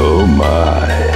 Oh my.